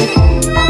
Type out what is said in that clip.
Thank